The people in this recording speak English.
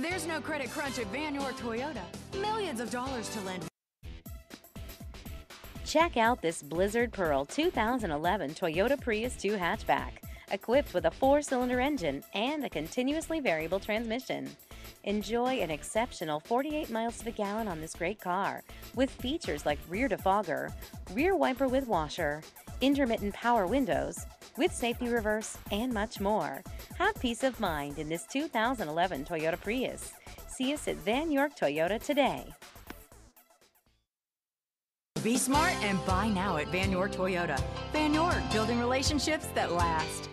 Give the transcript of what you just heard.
There's no credit crunch at Vann York Toyota. Millions of dollars to lend. Check out this Blizzard Pearl 2011 Toyota Prius 2 hatchback, equipped with a four cylinder engine and a continuously variable transmission. Enjoy an exceptional 48 miles to the gallon on this great car with features like rear defogger, rear wiper with washer, intermittent power windows, with safety reverse, and much more. Have peace of mind in this 2011 Toyota Prius. See us at Vann York Toyota today. Be smart and buy now at Vann York Toyota. Vann York, building relationships that last.